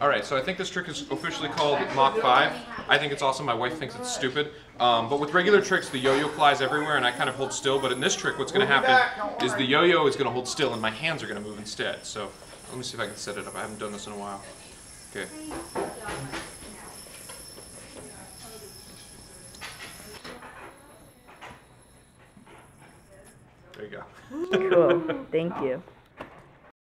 All right, so I think this trick is officially called Mach 5. I think it's awesome. My wife thinks it's stupid. Um, but with regular tricks, the yo-yo flies everywhere and I kind of hold still. But in this trick, what's going to happen is the yo-yo is going to hold still and my hands are going to move instead. So let me see if I can set it up. I haven't done this in a while. Okay. There you go. Cool. Thank you.